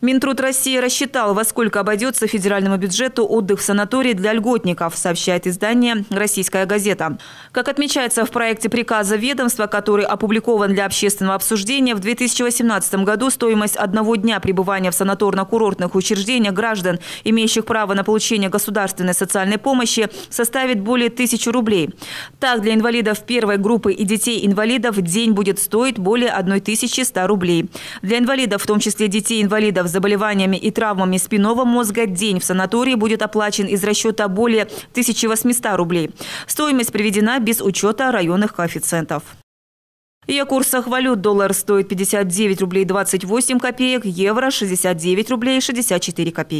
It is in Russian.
Минтруд России рассчитал, во сколько обойдется федеральному бюджету отдых в санатории для льготников, сообщает издание «Российская газета». Как отмечается в проекте приказа ведомства, который опубликован для общественного обсуждения, в 2018 году стоимость одного дня пребывания в санаторно-курортных учреждениях граждан, имеющих право на получение государственной социальной помощи, составит более тысячи рублей. Так, для инвалидов первой группы и детей-инвалидов день будет стоить более 1100 рублей. Для инвалидов, в том числе детей-инвалидов с заболеваниями и травмами спинного мозга день в санатории будет оплачен из расчета более 1800 рублей. Стоимость приведена без учета районных коэффициентов. И о курсах валют. Доллар стоит 59 рублей 28 копеек, евро 69 рублей 64 копейки.